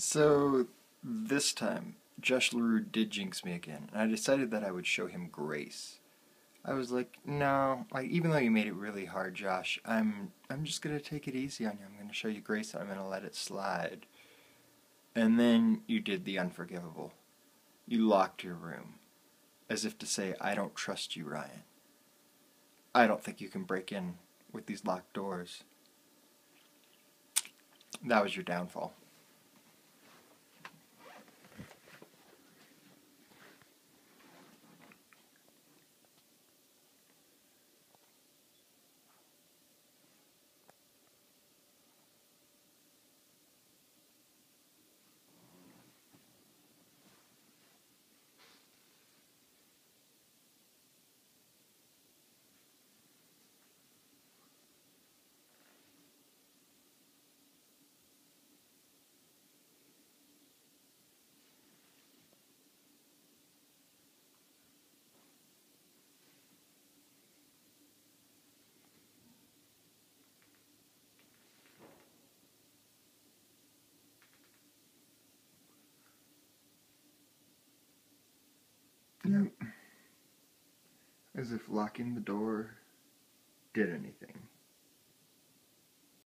So this time, Josh LaRue did jinx me again, and I decided that I would show him grace. I was like, no, like even though you made it really hard, Josh, I'm I'm just gonna take it easy on you. I'm gonna show you grace. I'm gonna let it slide. And then you did the unforgivable. You locked your room, as if to say, I don't trust you, Ryan. I don't think you can break in with these locked doors. That was your downfall. As if locking the door did anything.